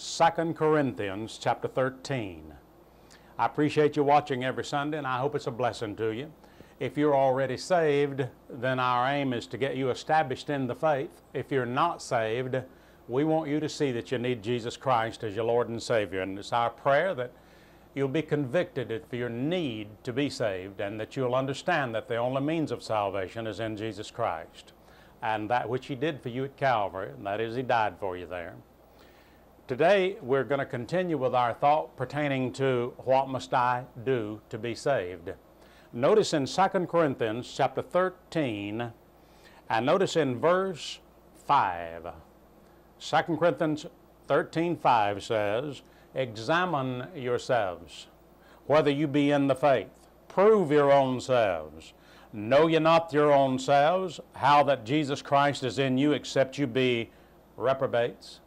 2 Corinthians chapter 13. I appreciate you watching every Sunday, and I hope it's a blessing to you. If you're already saved, then our aim is to get you established in the faith. If you're not saved, we want you to see that you need Jesus Christ as your Lord and Savior. And it's our prayer that you'll be convicted of your need to be saved and that you'll understand that the only means of salvation is in Jesus Christ and that which He did for you at Calvary, and that is He died for you there. Today we're going to continue with our thought pertaining to what must I do to be saved. Notice in 2 Corinthians chapter 13, and notice in verse 5. 2 Corinthians 13 5 says, Examine yourselves, whether you be in the faith. Prove your own selves. Know ye not your own selves, how that Jesus Christ is in you, except you be reprobates?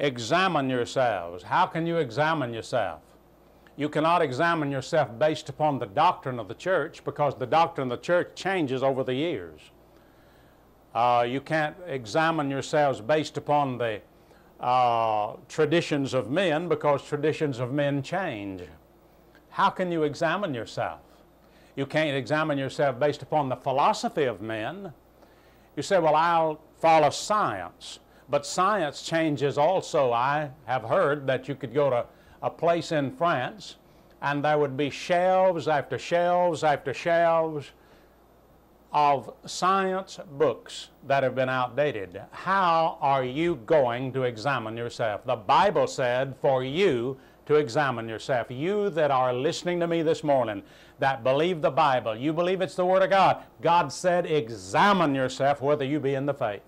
Examine yourselves. How can you examine yourself? You cannot examine yourself based upon the doctrine of the church because the doctrine of the church changes over the years. Uh, you can't examine yourselves based upon the uh, traditions of men because traditions of men change. How can you examine yourself? You can't examine yourself based upon the philosophy of men. You say, well, I'll follow science. But science changes also. I have heard that you could go to a place in France and there would be shelves after shelves after shelves of science books that have been outdated. How are you going to examine yourself? The Bible said for you to examine yourself. You that are listening to me this morning, that believe the Bible, you believe it's the Word of God. God said, examine yourself whether you be in the faith.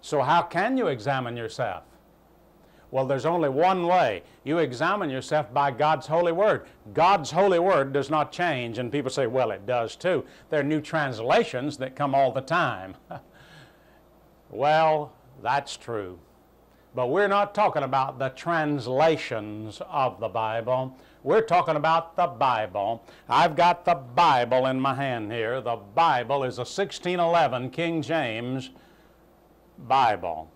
So, how can you examine yourself? Well, there's only one way. You examine yourself by God's holy word. God's holy word does not change, and people say, well, it does too. There are new translations that come all the time. well, that's true. But we're not talking about the translations of the Bible. We're talking about the Bible. I've got the Bible in my hand here. The Bible is a 1611 King James Bible.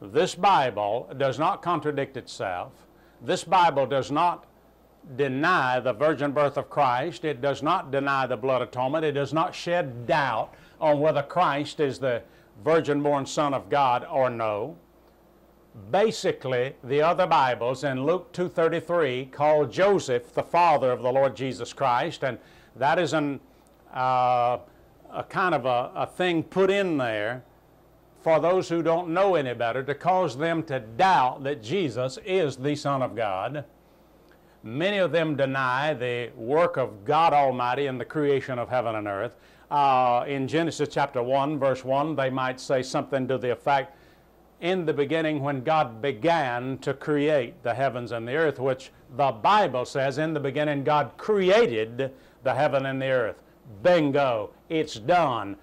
This Bible does not contradict itself. This Bible does not deny the virgin birth of Christ. It does not deny the blood atonement. It does not shed doubt on whether Christ is the virgin born Son of God or no. Basically, the other Bibles in Luke 2.33 call Joseph the father of the Lord Jesus Christ, and that is an, uh, a kind of a, a thing put in there for those who don't know any better to cause them to doubt that Jesus is the Son of God. Many of them deny the work of God Almighty in the creation of heaven and earth. Uh, in Genesis chapter 1, verse 1, they might say something to the effect, in the beginning when God began to create the heavens and the earth, which the Bible says in the beginning God created the heaven and the earth. Bingo, it's done.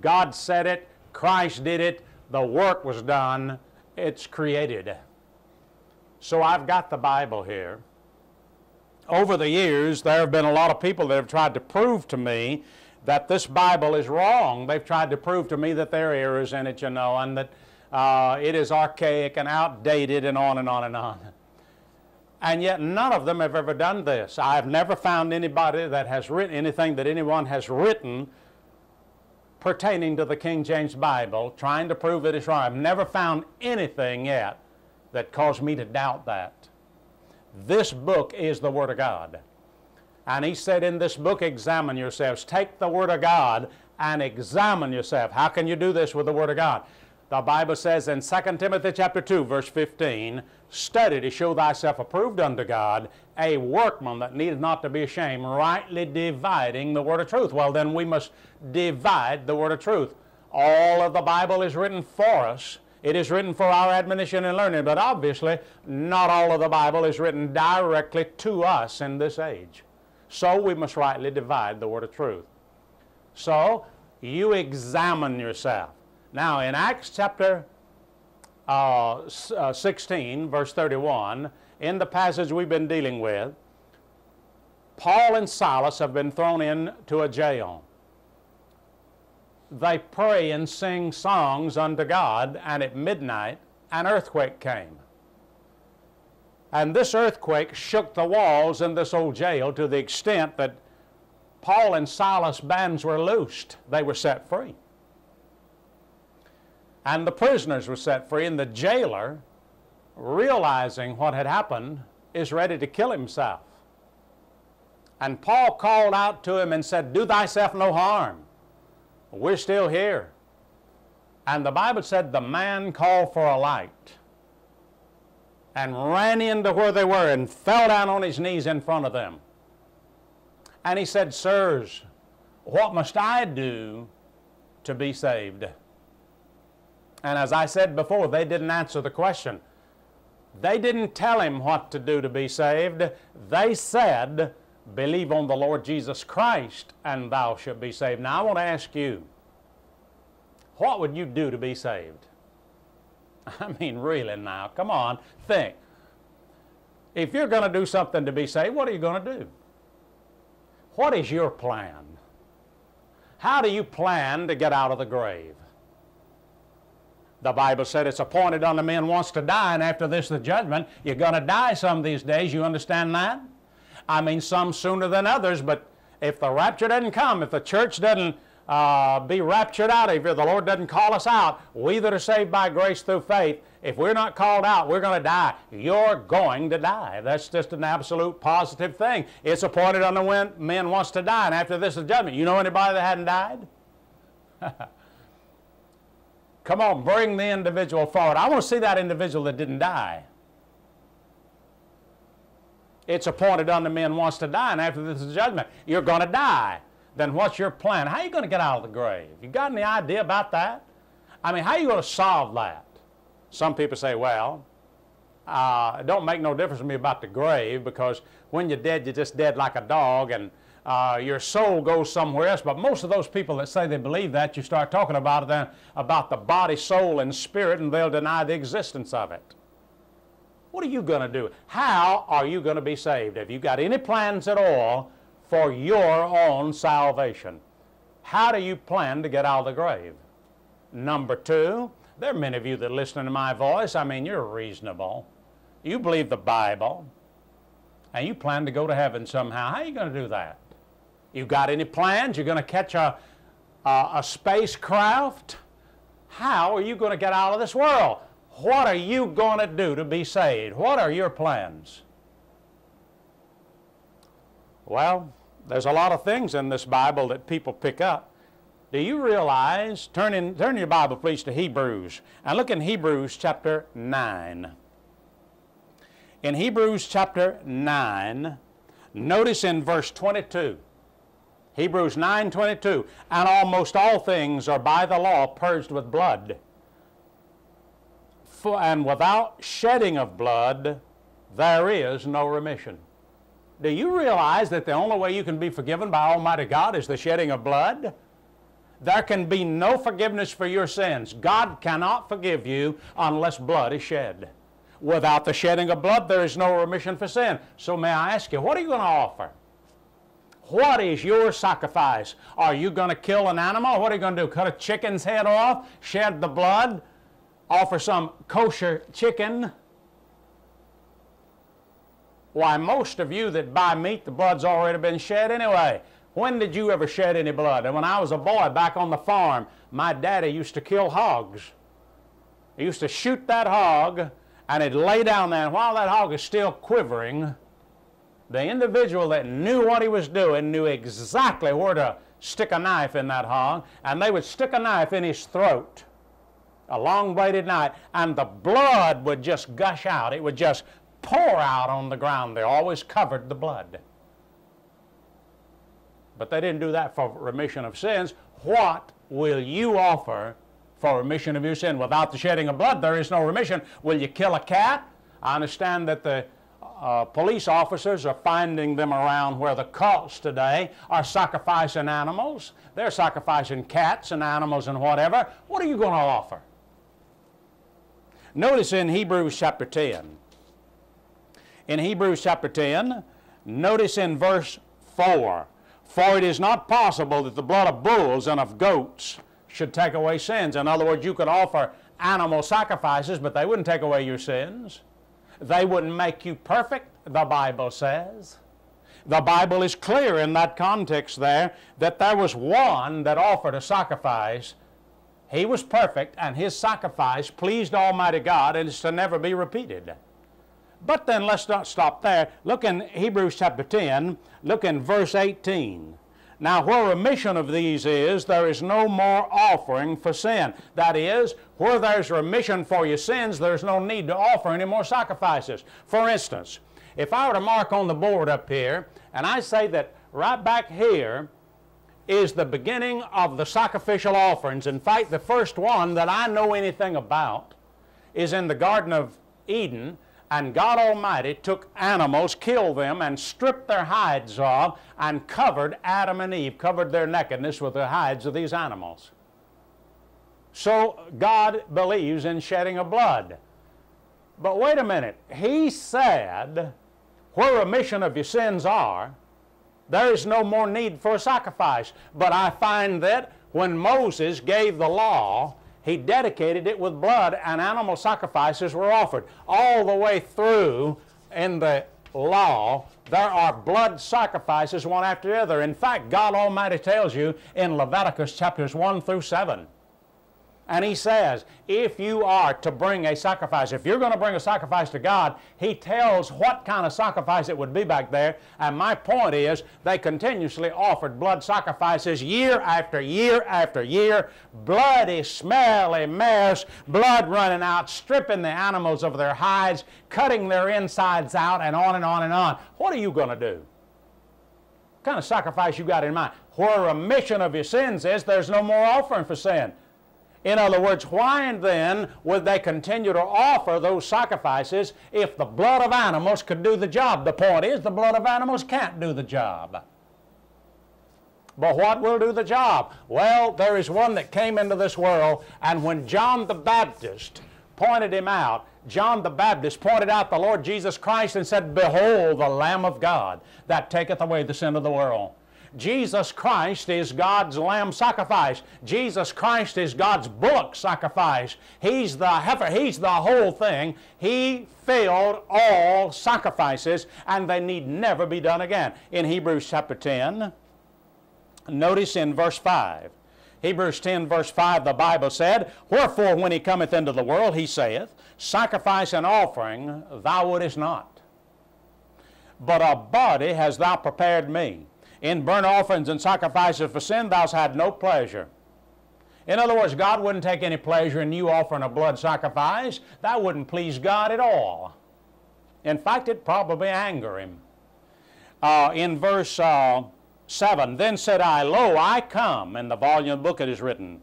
God said it, Christ did it, the work was done, it's created. So I've got the Bible here. Over the years, there have been a lot of people that have tried to prove to me that this Bible is wrong. They've tried to prove to me that there are errors in it, you know, and that uh, it is archaic and outdated and on and on and on. And yet, none of them have ever done this. I've never found anybody that has written anything that anyone has written pertaining to the King James Bible, trying to prove it's wrong. I've never found anything yet that caused me to doubt that. This book is the Word of God. And he said in this book, examine yourselves. Take the Word of God and examine yourself. How can you do this with the Word of God? The Bible says in 2 Timothy chapter 2, verse 15, study to show thyself approved unto God, a workman that needeth not to be ashamed, rightly dividing the word of truth. Well, then we must divide the word of truth. All of the Bible is written for us. It is written for our admonition and learning, but obviously not all of the Bible is written directly to us in this age. So we must rightly divide the word of truth. So you examine yourself. Now, in Acts chapter uh, uh, 16, verse 31, in the passage we've been dealing with, Paul and Silas have been thrown into a jail. They pray and sing songs unto God, and at midnight an earthquake came. And this earthquake shook the walls in this old jail to the extent that Paul and Silas' bands were loosed. They were set free. And the prisoners were set free, and the jailer, realizing what had happened, is ready to kill himself. And Paul called out to him and said, Do thyself no harm. We're still here. And the Bible said the man called for a light and ran into where they were and fell down on his knees in front of them. And he said, Sirs, what must I do to be saved? And as I said before, they didn't answer the question. They didn't tell him what to do to be saved. They said, Believe on the Lord Jesus Christ, and thou shalt be saved. Now, I want to ask you, what would you do to be saved? I mean, really now, come on, think. If you're going to do something to be saved, what are you going to do? What is your plan? How do you plan to get out of the grave? The Bible said it's appointed unto men once to die, and after this the judgment. You're going to die some these days. You understand that? I mean, some sooner than others, but if the rapture doesn't come, if the church doesn't uh, be raptured out of here, the Lord doesn't call us out, we that are saved by grace through faith, if we're not called out, we're going to die. You're going to die. That's just an absolute positive thing. It's appointed unto men wants to die, and after this is judgment. You know anybody that hadn't died? Come on, bring the individual forward. I want to see that individual that didn't die. It's appointed unto men wants to die, and after this is judgment. You're going to die. Then what's your plan? How are you going to get out of the grave? You got any idea about that? I mean, how are you going to solve that? Some people say, well, uh, it don't make no difference to me about the grave because when you're dead, you're just dead like a dog, and uh, your soul goes somewhere else. But most of those people that say they believe that, you start talking about them, about the body, soul, and spirit, and they'll deny the existence of it. What are you going to do? How are you going to be saved? Have you got any plans at all for your own salvation? How do you plan to get out of the grave? Number two, there are many of you that listen to my voice. I mean, you're reasonable. You believe the Bible, and you plan to go to heaven somehow. How are you going to do that? You got any plans? You're going to catch a, a, a spacecraft? How are you going to get out of this world? What are you going to do to be saved? What are your plans? Well, there's a lot of things in this Bible that people pick up. Do you realize? Turn, in, turn your Bible, please, to Hebrews. And look in Hebrews chapter 9. In Hebrews chapter 9, notice in verse 22. Hebrews 9:22, and almost all things are by the law purged with blood. For, and without shedding of blood, there is no remission. Do you realize that the only way you can be forgiven by Almighty God is the shedding of blood? There can be no forgiveness for your sins. God cannot forgive you unless blood is shed. Without the shedding of blood, there is no remission for sin. So, may I ask you, what are you going to offer? What is your sacrifice? Are you going to kill an animal? What are you going to do? Cut a chicken's head off? Shed the blood? Offer some kosher chicken? Why, most of you that buy meat, the blood's already been shed anyway. When did you ever shed any blood? And when I was a boy back on the farm, my daddy used to kill hogs. He used to shoot that hog and he'd lay down there, and while that hog is still quivering, the individual that knew what he was doing knew exactly where to stick a knife in that hog, and they would stick a knife in his throat, a long bladed knife, and the blood would just gush out. It would just pour out on the ground. They always covered the blood. But they didn't do that for remission of sins. What will you offer for remission of your sin? Without the shedding of blood, there is no remission. Will you kill a cat? I understand that the uh, police officers are finding them around where the cults today are sacrificing animals. They're sacrificing cats and animals and whatever. What are you going to offer? Notice in Hebrews chapter 10. In Hebrews chapter 10, notice in verse 4 For it is not possible that the blood of bulls and of goats should take away sins. In other words, you could offer animal sacrifices, but they wouldn't take away your sins. They wouldn't make you perfect, the Bible says. The Bible is clear in that context there that there was one that offered a sacrifice. He was perfect, and his sacrifice pleased Almighty God and is to never be repeated. But then let's not stop there. Look in Hebrews chapter 10, look in verse 18. Now, where remission of these is, there is no more offering for sin. That is, where there's remission for your sins, there's no need to offer any more sacrifices. For instance, if I were to mark on the board up here, and I say that right back here is the beginning of the sacrificial offerings. In fact, the first one that I know anything about is in the Garden of Eden and God Almighty took animals, killed them, and stripped their hides off, and covered Adam and Eve, covered their nakedness with the hides of these animals. So God believes in shedding of blood. But wait a minute. He said, where remission of your sins are, there is no more need for a sacrifice. But I find that when Moses gave the law, he dedicated it with blood, and animal sacrifices were offered. All the way through in the law, there are blood sacrifices one after the other. In fact, God Almighty tells you in Leviticus chapters 1 through 7 and he says, if you are to bring a sacrifice, if you're going to bring a sacrifice to God, he tells what kind of sacrifice it would be back there. And my point is, they continuously offered blood sacrifices year after year after year. Bloody, smelly mess, blood running out, stripping the animals of their hides, cutting their insides out, and on and on and on. What are you going to do? What kind of sacrifice you got in mind? Where remission of your sins is, there's no more offering for sin. In other words, why then would they continue to offer those sacrifices if the blood of animals could do the job? The point is, the blood of animals can't do the job. But what will do the job? Well, there is one that came into this world, and when John the Baptist pointed him out, John the Baptist pointed out the Lord Jesus Christ and said, Behold, the Lamb of God that taketh away the sin of the world. Jesus Christ is God's lamb sacrifice. Jesus Christ is God's bullock sacrifice. He's the heifer, He's the whole thing. He filled all sacrifices, and they need never be done again. In Hebrews chapter 10, notice in verse 5. Hebrews 10, verse 5, the Bible said, Wherefore, when he cometh into the world, he saith, Sacrifice and offering thou wouldest not, but a body hast thou prepared me. In burnt offerings and sacrifices for sin, thou had no pleasure. In other words, God wouldn't take any pleasure in you offering a blood sacrifice. That wouldn't please God at all. In fact, it'd probably anger him. Uh, in verse uh, 7, then said I, Lo, I come, in the volume of the book it is written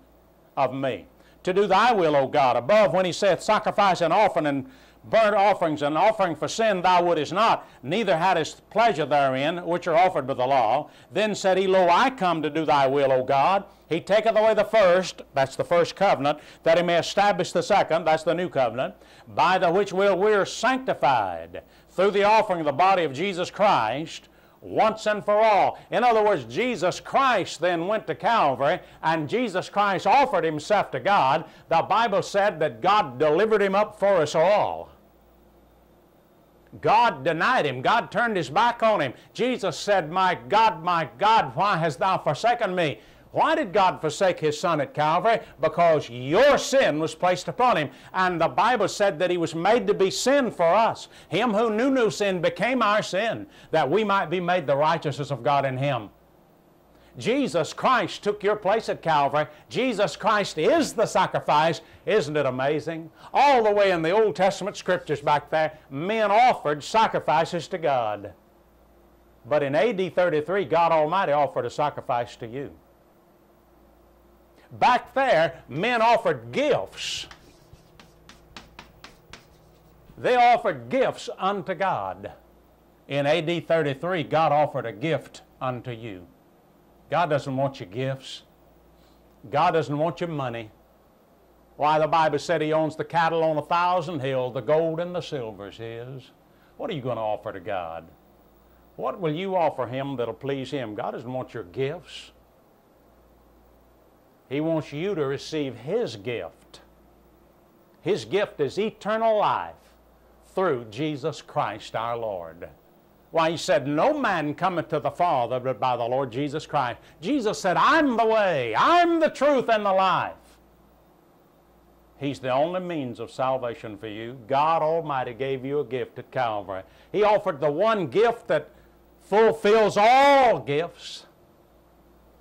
of me, to do thy will, O God. Above, when he saith, Sacrifice and offering and burnt offerings and offering for sin thou wouldest not, neither hadst pleasure therein, which are offered by the law. Then said he, Lo, I come to do thy will, O God. He taketh away the first, that's the first covenant, that he may establish the second, that's the new covenant, by the which will we are sanctified through the offering of the body of Jesus Christ once and for all. In other words, Jesus Christ then went to Calvary and Jesus Christ offered himself to God. The Bible said that God delivered him up for us all. God denied him. God turned his back on him. Jesus said, My God, my God, why hast thou forsaken me? Why did God forsake his son at Calvary? Because your sin was placed upon him. And the Bible said that he was made to be sin for us. Him who knew no sin became our sin, that we might be made the righteousness of God in him. Jesus Christ took your place at Calvary. Jesus Christ is the sacrifice. Isn't it amazing? All the way in the Old Testament scriptures back there, men offered sacrifices to God. But in AD 33, God Almighty offered a sacrifice to you. Back there, men offered gifts. They offered gifts unto God. In AD 33, God offered a gift unto you. God doesn't want your gifts. God doesn't want your money. Why, the Bible said He owns the cattle on a thousand hills, the gold and the silver is His. What are you going to offer to God? What will you offer Him that'll please Him? God doesn't want your gifts. He wants you to receive His gift. His gift is eternal life through Jesus Christ our Lord. Why, he said, No man cometh to the Father but by the Lord Jesus Christ. Jesus said, I'm the way, I'm the truth, and the life. He's the only means of salvation for you. God Almighty gave you a gift at Calvary. He offered the one gift that fulfills all gifts.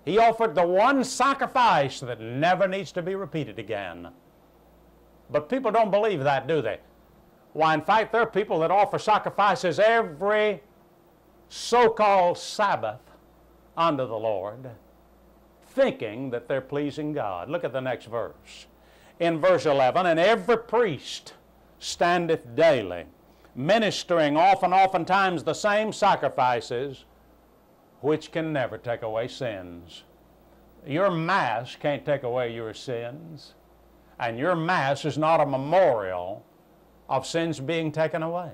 He offered the one sacrifice that never needs to be repeated again. But people don't believe that, do they? Why, in fact, there are people that offer sacrifices every so called Sabbath unto the Lord, thinking that they're pleasing God. Look at the next verse. In verse 11, and every priest standeth daily, ministering often, oftentimes the same sacrifices, which can never take away sins. Your Mass can't take away your sins, and your Mass is not a memorial of sins being taken away.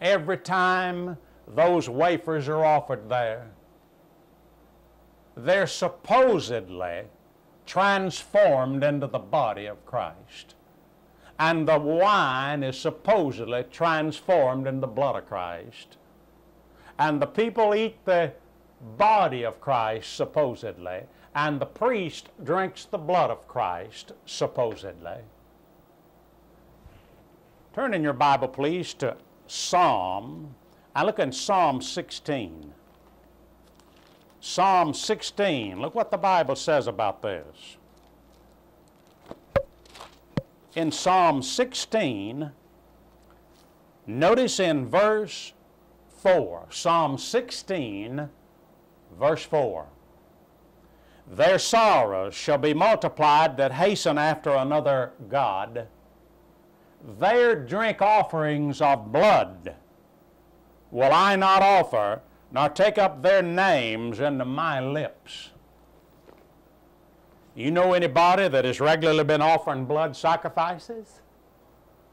Every time those wafers are offered there, they're supposedly transformed into the body of Christ. And the wine is supposedly transformed into the blood of Christ. And the people eat the body of Christ, supposedly, and the priest drinks the blood of Christ, supposedly. Turn in your Bible, please, to Psalm. I look in Psalm 16. Psalm 16. Look what the Bible says about this. In Psalm 16, notice in verse 4, Psalm 16, verse 4. Their sorrows shall be multiplied that hasten after another God their drink offerings of blood will I not offer, nor take up their names into my lips. You know anybody that has regularly been offering blood sacrifices?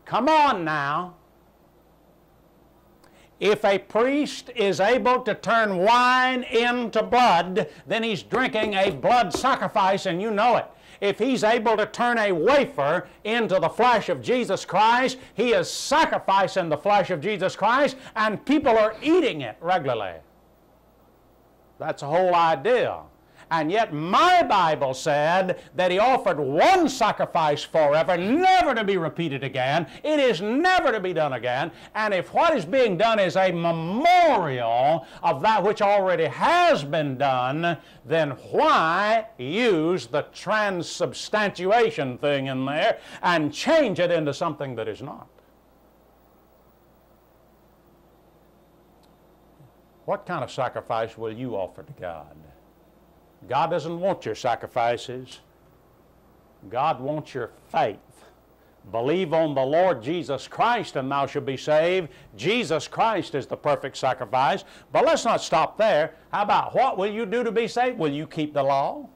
Come on now. If a priest is able to turn wine into blood, then he's drinking a blood sacrifice and you know it if he's able to turn a wafer into the flesh of Jesus Christ, he is sacrificing the flesh of Jesus Christ, and people are eating it regularly. That's the whole idea. And yet, my Bible said that He offered one sacrifice forever, never to be repeated again. It is never to be done again. And if what is being done is a memorial of that which already has been done, then why use the transubstantiation thing in there and change it into something that is not? What kind of sacrifice will you offer to God? God doesn't want your sacrifices. God wants your faith. Believe on the Lord Jesus Christ and thou shalt be saved. Jesus Christ is the perfect sacrifice. But let's not stop there. How about what will you do to be saved? Will you keep the law?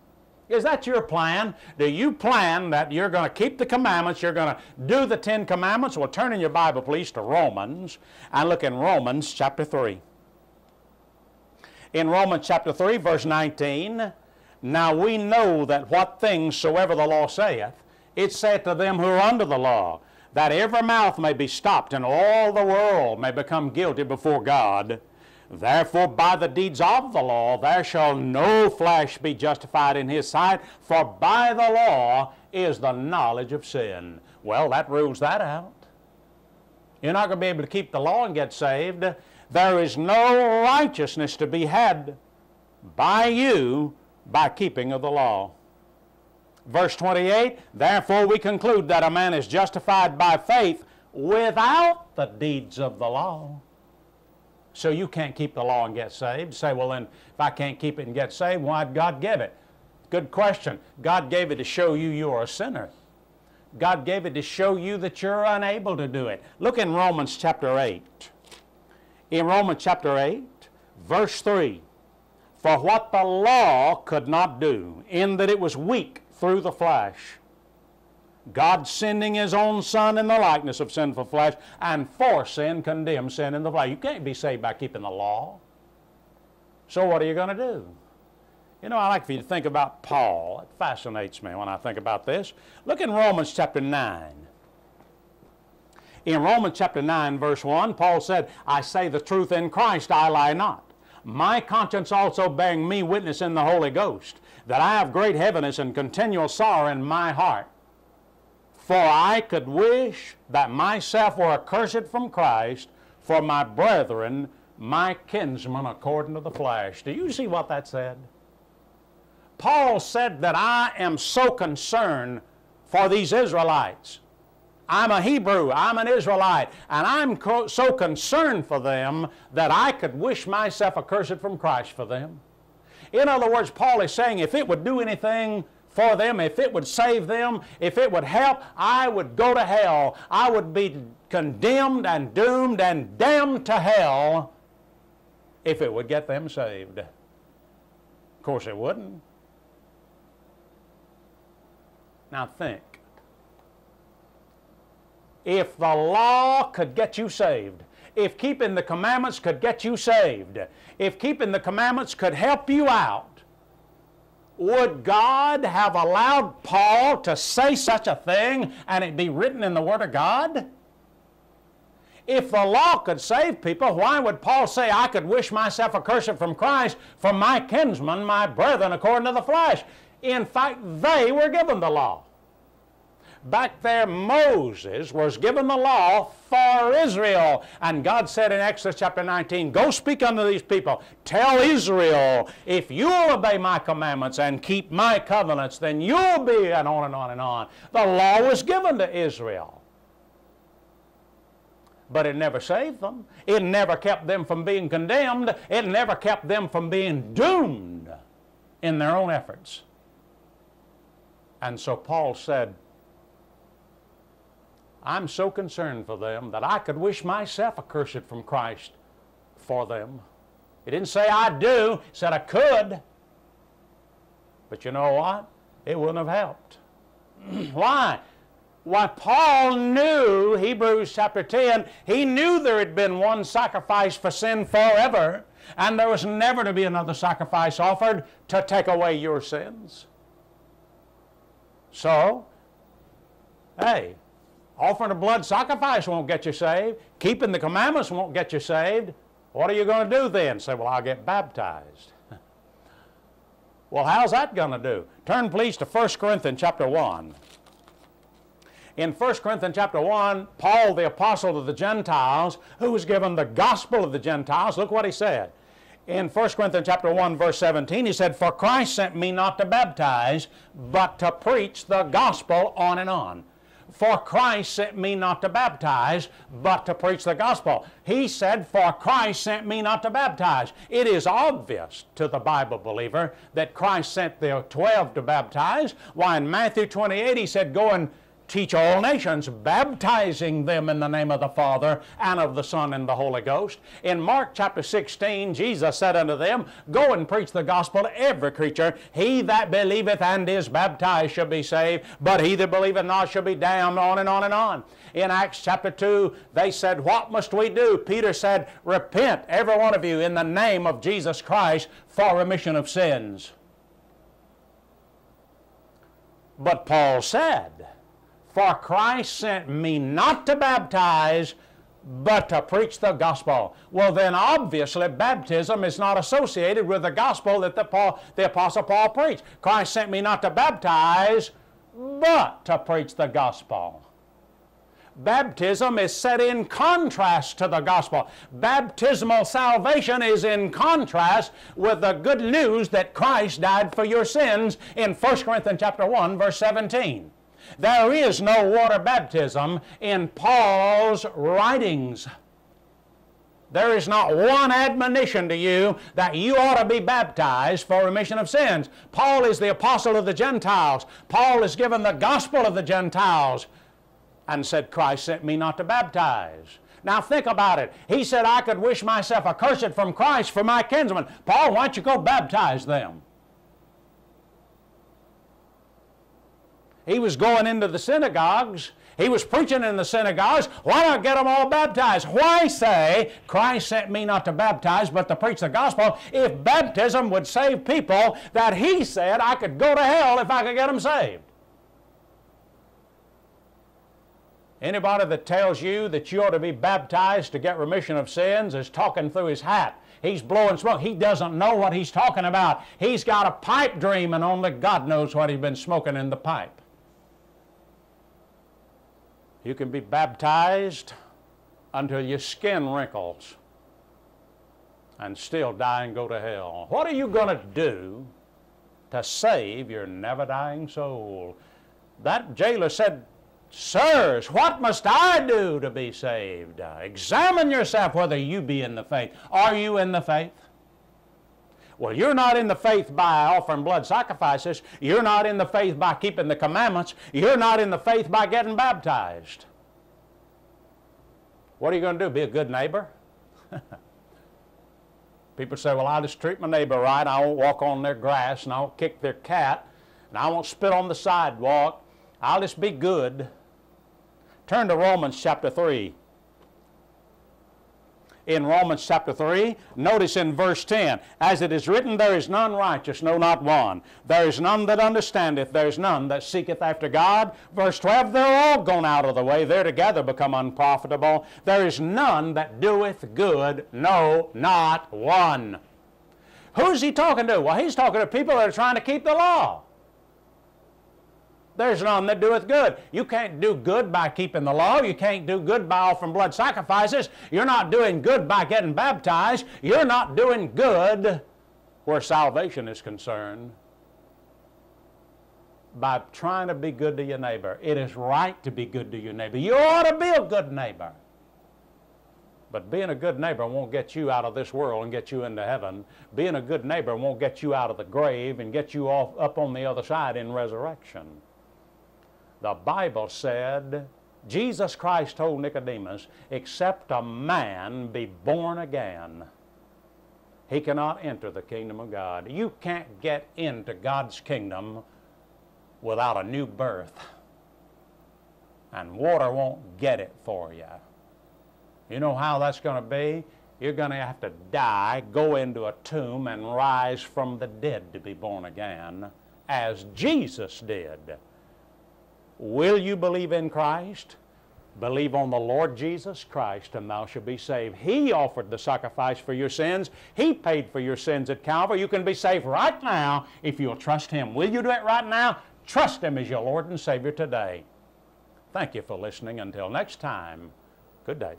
Is that your plan? Do you plan that you're going to keep the commandments? You're going to do the Ten Commandments? Well, turn in your Bible, please, to Romans and look in Romans chapter 3 in Romans chapter 3, verse 19, Now we know that what things soever the law saith, it saith to them who are under the law, that every mouth may be stopped and all the world may become guilty before God. Therefore, by the deeds of the law, there shall no flesh be justified in his sight, for by the law is the knowledge of sin. Well, that rules that out. You're not going to be able to keep the law and get saved. There is no righteousness to be had by you by keeping of the law. Verse 28 Therefore we conclude that a man is justified by faith without the deeds of the law. So you can't keep the law and get saved. Say, well, then, if I can't keep it and get saved, why'd God give it? Good question. God gave it to show you you're a sinner. God gave it to show you that you're unable to do it. Look in Romans chapter 8 in Romans chapter 8, verse 3 For what the law could not do, in that it was weak through the flesh, God sending His own Son in the likeness of sinful flesh, and for sin condemned sin in the flesh. You can't be saved by keeping the law. So what are you going to do? You know, I like for you to think about Paul. It fascinates me when I think about this. Look in Romans chapter 9. In Romans chapter 9, verse 1, Paul said, I say the truth in Christ, I lie not. My conscience also bearing me witness in the Holy Ghost, that I have great heaviness and continual sorrow in my heart. For I could wish that myself were accursed from Christ for my brethren, my kinsmen according to the flesh. Do you see what that said? Paul said that I am so concerned for these Israelites. I'm a Hebrew, I'm an Israelite, and I'm co- so concerned for them that I could wish myself accursed from Christ for them. In other words, Paul is saying if it would do anything for them, if it would save them, if it would help, I would go to hell. I would be condemned and doomed and damned to hell if it would get them saved. Of course, it wouldn't. Now think. If the law could get you saved, if keeping the commandments could get you saved, if keeping the commandments could help you out, would God have allowed Paul to say such a thing and it be written in the Word of God? If the law could save people, why would Paul say, I could wish myself accursed from Christ from my kinsmen, my brethren, according to the flesh? In fact, they were given the law. Back there, Moses was given the law for Israel. And God said in Exodus chapter 19, Go speak unto these people. Tell Israel, if you'll obey my commandments and keep my covenants, then you'll be, and on and on and on. The law was given to Israel. But it never saved them. It never kept them from being condemned. It never kept them from being doomed in their own efforts. And so Paul said, I'm so concerned for them that I could wish myself accursed from Christ for them. He didn't say I do, he said I could. But you know what? It wouldn't have helped. Why? Why, Paul knew, Hebrews chapter 10, he knew there had been one sacrifice for sin forever, and there was never to be another sacrifice offered to take away your sins. So, hey, offering a blood sacrifice won't get you saved. Keeping the commandments won't get you saved. What are you going to do then? Say, well, I'll get baptized. well, how's that going to do? Turn please to 1 Corinthians chapter 1. In 1 Corinthians chapter 1, Paul, the apostle to the Gentiles, who was given the gospel of the Gentiles, look what he said in 1 Corinthians chapter 1 verse 17 he said for Christ sent me not to baptize but to preach the gospel on and on for Christ sent me not to baptize but to preach the gospel. He said for Christ sent me not to baptize. It is obvious to the Bible believer that Christ sent the 12 to baptize. Why in Matthew 28 he said go and teach all nations, baptizing them in the name of the Father and of the Son and the Holy Ghost. In Mark chapter 16, Jesus said unto them, Go and preach the gospel to every creature. He that believeth and is baptized shall be saved, but he that believeth not shall be damned, on and on and on. In Acts chapter 2, they said, What must we do? Peter said, Repent, every one of you, in the name of Jesus Christ for remission of sins. But Paul said, for Christ sent me not to baptize, but to preach the gospel. Well, then obviously baptism is not associated with the gospel that the, Paul, the Apostle Paul preached. Christ sent me not to baptize, but to preach the gospel. Baptism is set in contrast to the gospel. Baptismal salvation is in contrast with the good news that Christ died for your sins in 1 Corinthians chapter 1 verse 17. There is no water baptism in Paul's writings. There is not one admonition to you that you ought to be baptized for remission of sins. Paul is the apostle of the Gentiles. Paul is given the gospel of the Gentiles and said, Christ sent me not to baptize. Now think about it. He said, I could wish myself accursed from Christ for my kinsmen. Paul, why don't you go baptize them? He was going into the synagogues He was preaching in the synagogues. Why not get them all baptized? Why say, Christ sent me not to baptize, but to preach the gospel, if baptism would save people that he said I could go to hell if I could get them saved? Anybody that tells you that you ought to be baptized to get remission of sins is talking through his hat. He's blowing smoke. He doesn't know what he's talking about. He's got a pipe dream, and only God knows what he's been smoking in the pipe. You can be baptized until your skin wrinkles and still die and go to hell. What are you going to do to save your never dying soul? That jailer said, Sirs, what must I do to be saved? Examine yourself whether you be in the faith. Are you in the faith? Well, you're not in the faith by offering blood sacrifices. You're not in the faith by keeping the commandments. You're not in the faith by getting baptized. What are you going to do? Be a good neighbor? People say, well, I'll just treat my neighbor right. I won't walk on their grass and I won't kick their cat and I won't spit on the sidewalk. I'll just be good. Turn to Romans chapter 3. In Romans chapter 3, notice in verse 10, as it is written, There is none righteous, no, not one. There is none that understandeth, there is none that seeketh after God. Verse 12, They're all gone out of the way, they're together become unprofitable. There is none that doeth good, no, not one. Who's he talking to? Well, he's talking to people that are trying to keep the law. There's none that doeth good. You can't do good by keeping the law. You can't do good by offering blood sacrifices. You're not doing good by getting baptized. You're not doing good where salvation is concerned by trying to be good to your neighbor. It is right to be good to your neighbor. You ought to be a good neighbor. But being a good neighbor won't get you out of this world and get you into heaven. Being a good neighbor won't get you out of the grave and get you off up on the other side in resurrection. The Bible said, Jesus Christ told Nicodemus, except a man be born again, he cannot enter the kingdom of God. You can't get into God's kingdom without a new birth. And water won't get it for you. You know how that's going to be? You're going to have to die, go into a tomb, and rise from the dead to be born again, as Jesus did. Will you believe in Christ? Believe on the Lord Jesus Christ, and thou shalt be saved. He offered the sacrifice for your sins. He paid for your sins at Calvary. You can be saved right now if you'll trust Him. Will you do it right now? Trust Him as your Lord and Savior today. Thank you for listening. Until next time, good day.